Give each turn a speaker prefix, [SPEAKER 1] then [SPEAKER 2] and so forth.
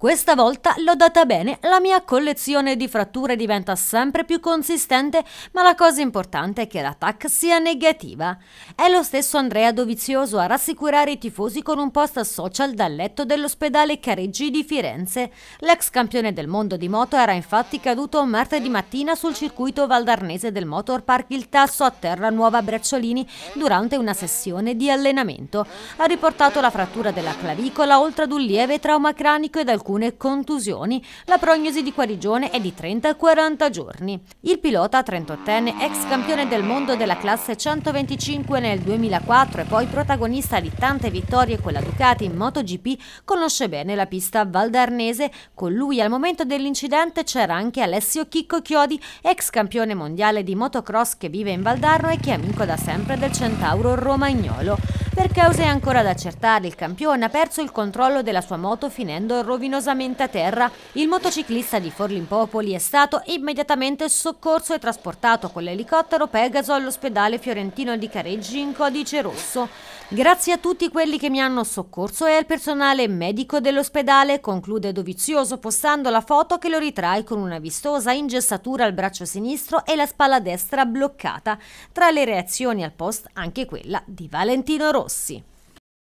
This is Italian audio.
[SPEAKER 1] Questa volta l'ho data bene, la mia collezione di fratture diventa sempre più consistente, ma la cosa importante è che la TAC sia negativa. È lo stesso Andrea Dovizioso a rassicurare i tifosi con un post social dal letto dell'ospedale Careggi di Firenze. L'ex campione del mondo di moto era infatti caduto martedì mattina sul circuito valdarnese del Motor Park Il Tasso a Terra Nuova Brecciolini durante una sessione di allenamento. Ha riportato la frattura della clavicola oltre ad un lieve trauma cranico ed alcuni alcune contusioni. La prognosi di guarigione è di 30-40 giorni. Il pilota 38enne, ex campione del mondo della classe 125 nel 2004 e poi protagonista di tante vittorie con la Ducati in MotoGP, conosce bene la pista valdarnese. Con lui al momento dell'incidente c'era anche Alessio Chicco Chiodi, ex campione mondiale di motocross che vive in Valdarno e che è amico da sempre del centauro romagnolo. Per cause ancora da accertare, il campione ha perso il controllo della sua moto finendo rovinosamente a terra. Il motociclista di Forlimpopoli è stato immediatamente soccorso e trasportato con l'elicottero Pegaso all'ospedale fiorentino di Careggi in codice rosso. Grazie a tutti quelli che mi hanno soccorso e al personale medico dell'ospedale, conclude Dovizioso postando la foto che lo ritrae con una vistosa ingessatura al braccio sinistro e la spalla destra bloccata. Tra le reazioni al post anche quella di Valentino Rossi.